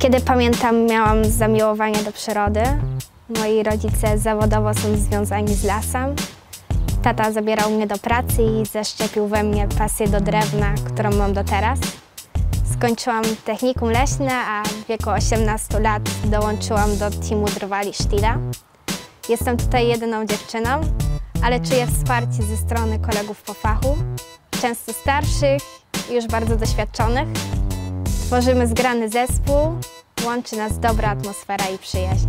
kiedy pamiętam, miałam zamiłowanie do przyrody. Moi rodzice zawodowo są związani z lasem. Tata zabierał mnie do pracy i zaszczepił we mnie pasję do drewna, którą mam do teraz. Skończyłam technikum leśne, a w wieku 18 lat dołączyłam do teamu Drwali Sztila. Jestem tutaj jedyną dziewczyną, ale czuję wsparcie ze strony kolegów po fachu, często starszych i już bardzo doświadczonych. Tworzymy zgrany zespół, łączy nas dobra atmosfera i przyjaźń.